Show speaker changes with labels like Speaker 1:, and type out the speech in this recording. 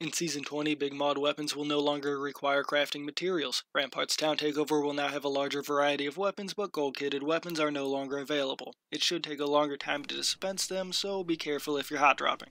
Speaker 1: In Season 20, Big Maude weapons will no longer require crafting materials. Rampart's Town Takeover will now have a larger variety of weapons, but gold-kitted weapons are no longer available. It should take a longer time to dispense them, so be careful if you're hot dropping.